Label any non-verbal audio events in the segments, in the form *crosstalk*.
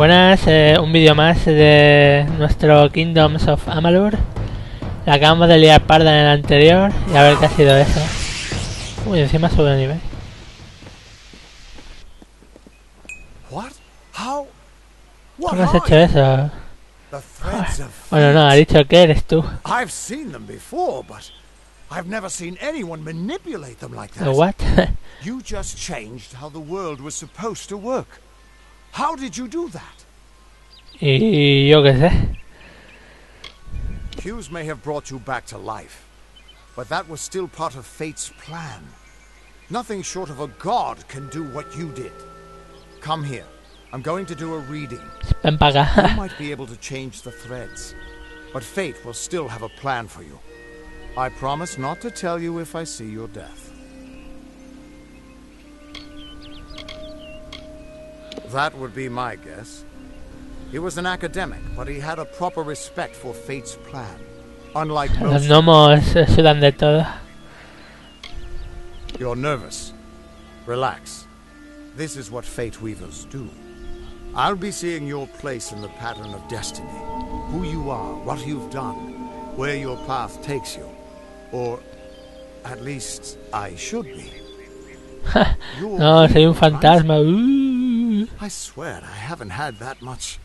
Buenas, eh, un vídeo más de nuestro Kingdoms of Amalur. La acabamos de liar parda en el anterior y a ver qué ha sido eso. Uy, encima sube de nivel. What? How? What ¿Cómo has hecho eso? Bueno, no, ha dicho que eres tú. I've seen them before, but I've never seen anyone manipulate them like that. What? *laughs* You just changed how the world was supposed to work. How did you do that? y yo qué sé. Hughes may have brought you back to life, but that was still part of fate's plan. Nothing short of a god can do what you did. Come here. I'm going to do a reading. You might be able to change the threads, but fate will still have a plan for you. I promise not to tell you if I see your death. That would be my guess. He was an academic, but he had a proper respect for fate's plan. Unlike Los most, gnomos sudan de todo. you're nervous. Relax. This is what fate weavers do. I'll be seeing your place in the pattern of destiny. Who you are, what you've done, where your path takes you. Or, at least, I should be. *laughs* No, soy un fantasma. Uh. I swear I haven't had that much.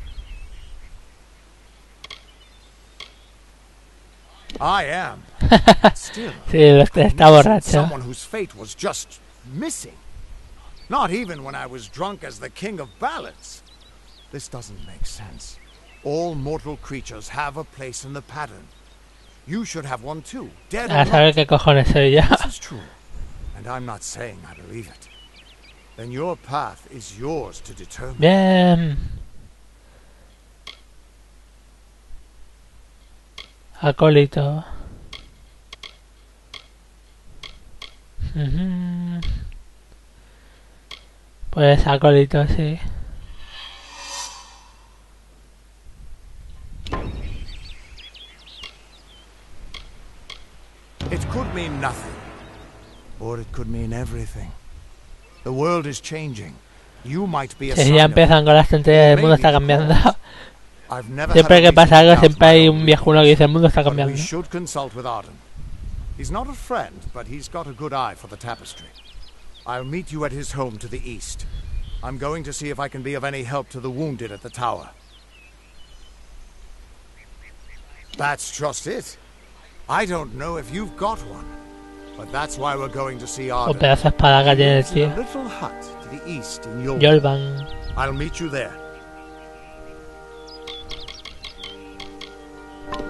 I am. *laughs* Still, Sí, este está I've borracho. Someone whose fate was just missing. Not even when I was drunk as the king of ballads. This doesn't make sense. All mortal creatures have a place in the pattern. You should have one too, dead ah, or A saber not. qué cojones soy yo. This is true, and I'm not saying I believe it. Then your path is yours to determine. Bien. Acólito. Ujú. Mm-hmm. Pues acólito, sí. It could mean nothing, or it could mean everything. The world is changing. You might be a Sí, ya empiezan con las tonterías del mundo está cambiando. I've never Siempre que pasa algo, siempre hay un viejuno que dice el mundo está cambiando. should consult with Arden. He's not a friend, but he's got a good eye for the tapestry. I'll meet you at his home to the east. I'm going to see if I can be of any help to the wounded at the tower. That's just it. I don't know if you've got one, O pedazo de espada que He tiene el lives in tío. a little hut to the east in Yolvan. I'll meet you there.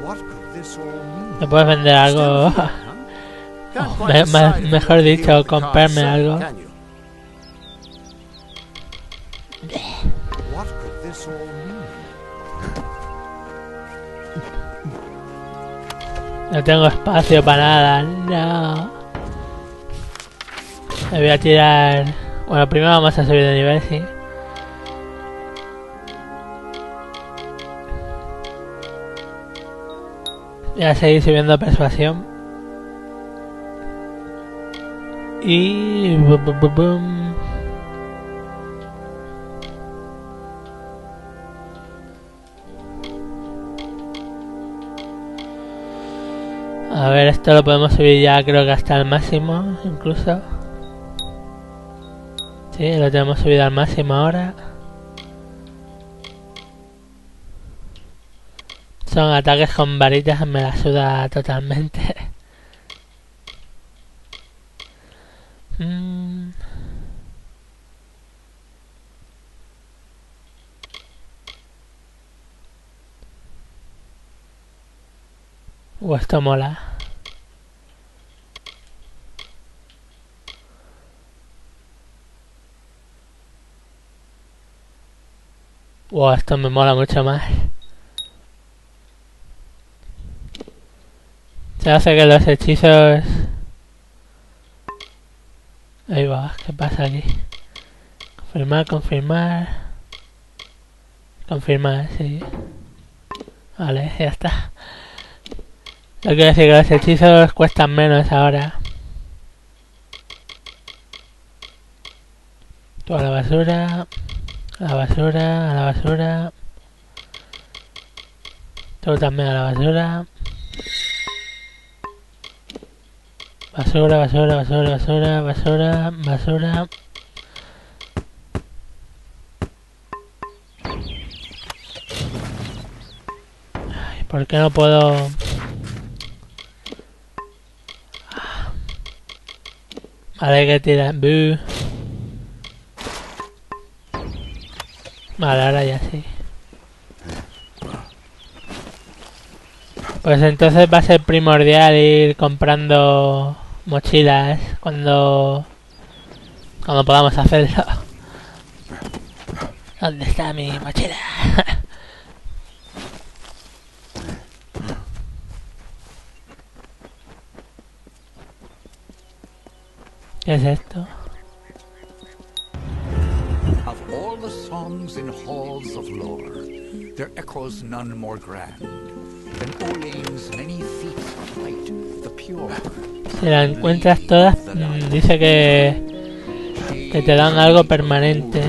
What could this all mean? ¿Me puedes vender algo? Oh, *laughs* me- mejor dicho, comprarme algo. No tengo espacio para nada, no. Me voy a tirar... Bueno, primero vamos a subir de nivel, sí. Voy a seguir subiendo persuasión. Y... bu- bu- bu- bum. A ver, esto lo podemos subir ya creo que hasta el máximo, incluso. Sí, lo tenemos subido al máximo ahora. Son ataques con varitas, me la suda totalmente. *laughs* Mm. Uh, esto mola. Wow, esto me mola mucho más. Se hace que los hechizos... Ahí va, ¿qué pasa aquí? Confirmar, confirmar. Confirmar, sí. Vale, ya está. Lo quiero decir que los hechizos cuestan menos ahora. Toda la basura. A la basura, a la basura. Tú también a la basura. Basura, basura, basura, basura, basura, basura. Ay, ¿Por qué no puedo...? Vale, que tira. Vale, ahora ya sí. Pues entonces va a ser primordial ir comprando mochilas cuando cuando podamos hacerlo. ¿Dónde está mi mochila? *laughs* ¿Qué es esto? Songs in halls of lore, there echoes none more grand than Olain's many feats of light, the pure. Si la encuentras todas, mm, dice que, que te dan algo permanente.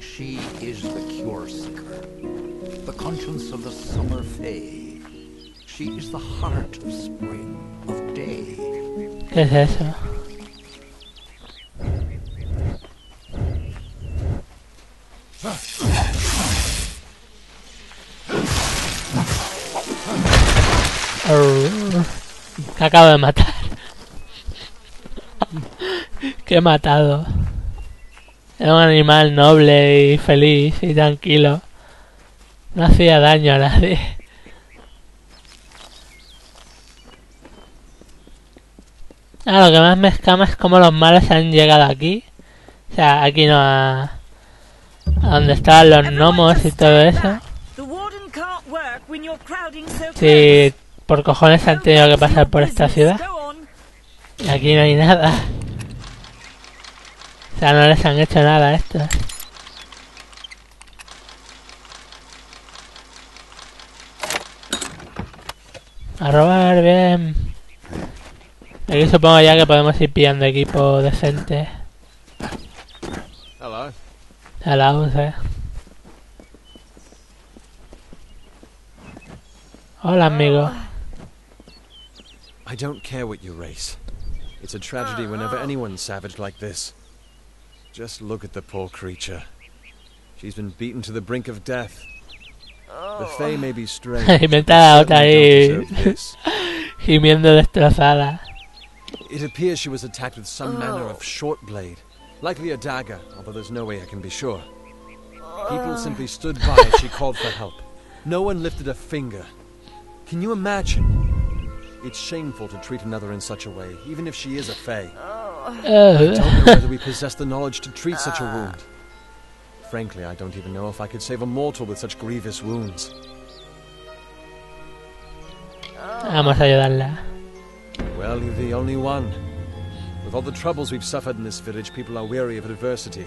She is the cure seeker, the conscience of the summer fae. She is the heart of spring, of day. ¿Qué es eso? Que acabo de matar. que he matado. Era un animal noble y feliz y tranquilo. No hacía daño a nadie. Ah, lo que más me escama es cómo los malos han llegado aquí. O sea, aquí no a... a donde estaban los gnomos y todo eso. Si por cojones han tenido que pasar por esta ciudad. Y aquí no hay nada. O sea, no les han hecho nada a estos. A robar, bien. Aquí supongo ya que podemos ir pillando equipo decente. Hello. La UCE. Hola, amigo. I don't care what you race. It's a tragedy whenever oh. anyone's savage like this. Just look at the poor creature. She's been beaten to the brink of death. The oh. Fae may be *laughs* strange. Y but está ahí. don't deserve this. *laughs* Gimiendo destrozada. It appears she was attacked with some oh. manner of short blade, likely a dagger, although there's no way I can be sure. People simply stood by as she called for help. No one lifted a finger. Can you imagine? It's shameful to treat another in such a way, even if she is a Fae. I don't know whether we possess the knowledge to treat such a ah. wound. Frankly, I don't even know if I could save a mortal with such grievous wounds. Ah, Vamos a ayudarla. Well, you're the only one. With all the troubles we've suffered in this village, people are weary of adversity.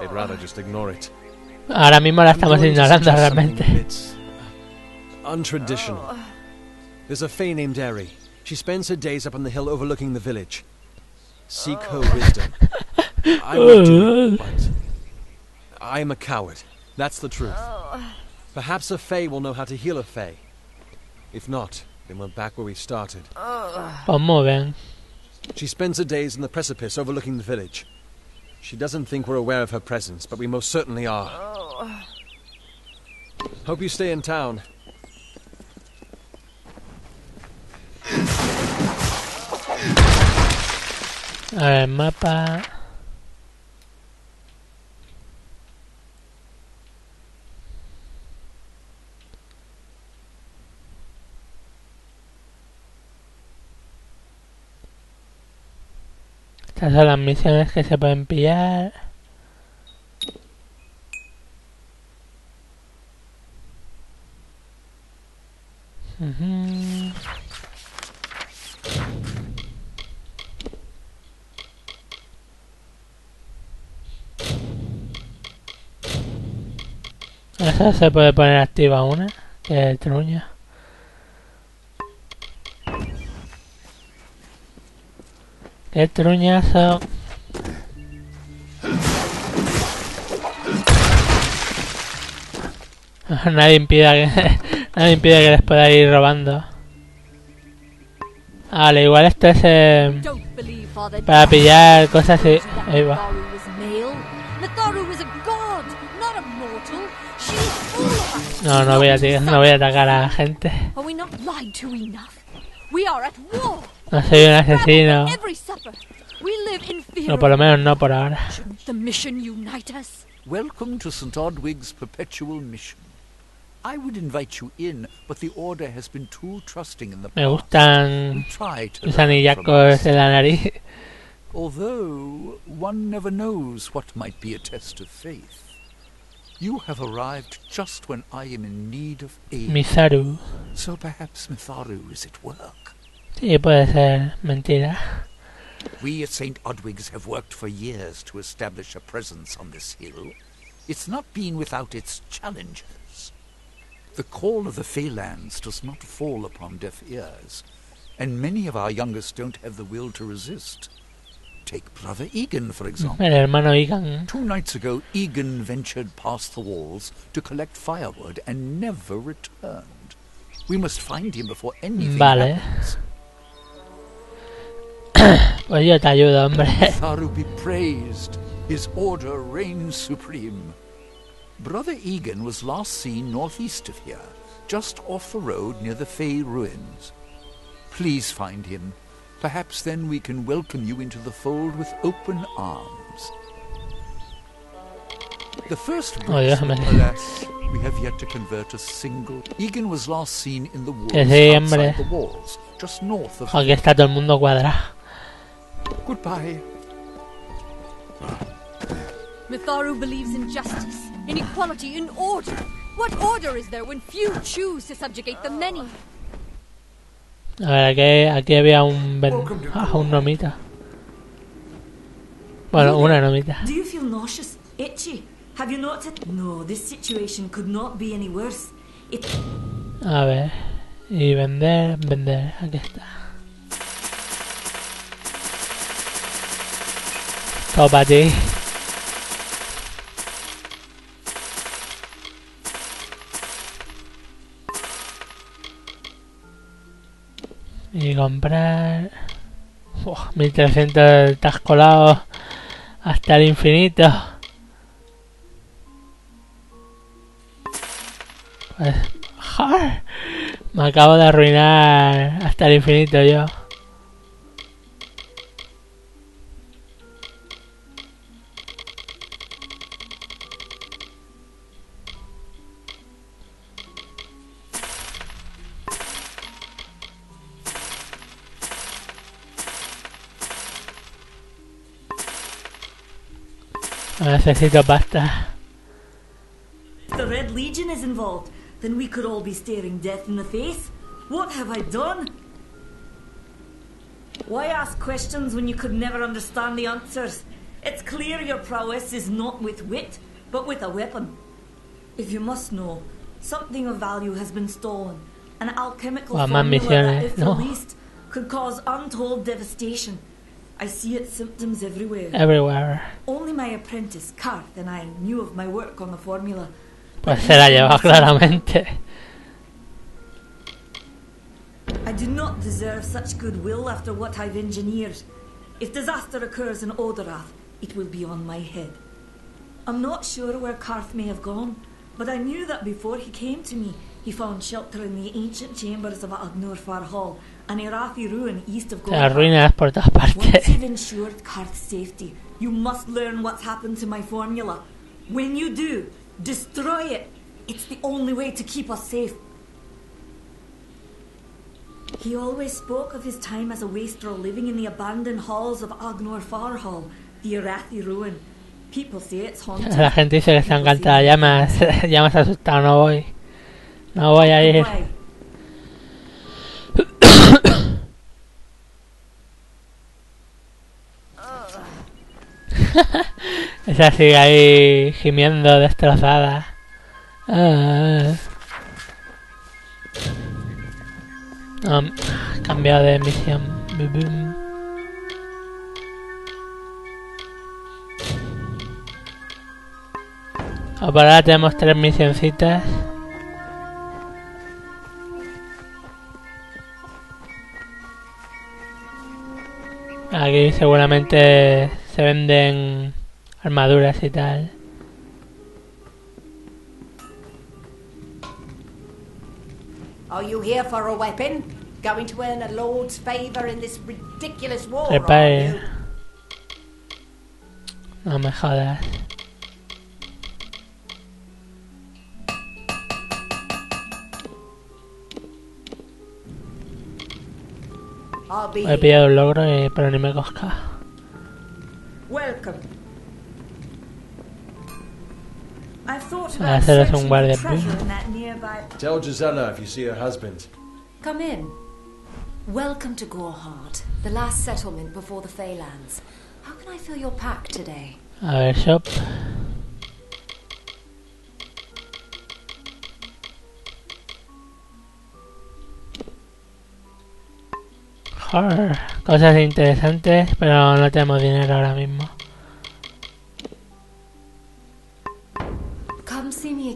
They'd rather just ignore it. Ahora mismo la estamos ignorando realmente. untraditional. Ah. There's a Fae named Eri. She spends her days up on the hill overlooking the village. Seek her oh. wisdom. I would do it, but I'm a coward. That's the truth. Oh. Perhaps a Fae will know how to heal a Fae. If not, then we're back where we started. Pues muy bien. She spends her days on the precipice overlooking the village. She doesn't think we're aware of her presence, but we most certainly are. Oh. Hope you stay in town. A ver, mapa. Estas son las misiones que se pueden pillar. *laughs* Se puede poner activa una, que es truña. Qué truñazo. *laughs* nadie impida que *laughs* nadie impide que les pueda ir robando. Vale, igual esto es eh, para pillar cosas y... Ahí va. No, no voy a no voy a atacar a gente. At war. No soy un asesino. No, por lo menos no por ahora. Shouldn't the mission unite us? Welcome to St. Odwig's perpetual mission. I would invite you in, but the Order has been too trusting in the Me past. gustan try to los anillacos en la nariz. Although one never knows what might be a test of faith. You have arrived just when I am in need of aid. Misaru. So perhaps Mitharu is at work. Sí, puede ser mentira. We at St. Odwig's have worked for years to establish a presence on this hill. It's not been without its challenges. The call of the Feylands does not fall upon deaf ears, and many of our youngest don't have the will to resist. Take Brother Egan, for example. El hermano Igan. Eh? Two nights ago, Egan ventured past the walls to collect firewood and never returned. We must find him before anything Vale. happens. *coughs* Pues yo te ayudo, hombre. Tharu be praised. His order reigns supreme. Brother Egan was last seen northeast of here, just off the road near the Fey ruins. Please find him. Perhaps then we can welcome you into the fold with open arms. The first Oh, yeah, man. alas, we have yet to convert a single. Egan was last seen in the woods eh, sí, outside hombre. the walls, just north of. Aquí está todo el mundo cuadrado. Goodbye. Mitharu believes in justice, in equality, in order. What order is there when few choose to subjugate the many? A ver, aquí, aquí había un, ben- ah, un nomita. Bueno, una nomita. Do you feel nauseous? Itchy? Have you noticed? No, this situation could not be any worse. It. A ver. Y vender, vender. Aquí está. Todo para ti. Y comprar... Uf, 1300 estás colado hasta el infinito. Pues... Me acabo de arruinar hasta el infinito yo. Necesito pasta. If the Red Legion is involved, then we could all be staring death in the face. What have I done? Why ask questions when you could never understand the answers? It's clear your prowess is not with wit, but with a weapon. If you must know, something of value has been stolen. An alchemical Well, formula that, eh? if no. released, could cause untold devastation. I see its symptoms everywhere. Everywhere. Only my apprentice, Karth, and I knew of my work on the formula. Pues se la lleva claramente. I do not deserve such goodwill after what I've engineered. If disaster occurs in Odorath, it will be on my head. I'm not sure where Karth may have gone, but I knew that before he came to me, he found shelter in the ancient chambers of Agnurfar Hall, an Irathi ruin east of Te Gorham. arruinas por todas Once you've ensured Karth's safety, you must learn what's happened to my formula. When you do, destroy it. It's the only way to keep us safe. He always spoke of his time as a wastrel living in the abandoned halls of Agnor Farhall, the Irathi ruin. People say it's haunted. *laughs* La gente dice que está encantada. Ya me *laughs* ya me asustado. No voy. No voy a ir. *coughs* Esa sigue ahí gimiendo destrozada. Ah. Cambiado de misión. Ah, ahora tenemos tres misioncitas. Aquí seguramente se venden armaduras y tal. Are you here for a weapon? Going to earn a lord's favour in this ridiculous war, Repare. you? No me jodas. He pillado un logro, y- pero ni me cosca. Welcome. I've thought about ese es un searching guardia for treasure primo. in that nearby. Tell Gisela if you see her husband. Come in. Welcome to Gorehart, the last settlement before the Feylands. How can I fill your pack today? A ver, shop. Cosas interesantes, pero no tenemos dinero ahora mismo.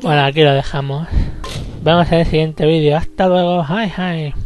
Bueno, aquí lo dejamos. Vemos en el siguiente vídeo. Hasta luego. Hi, hi.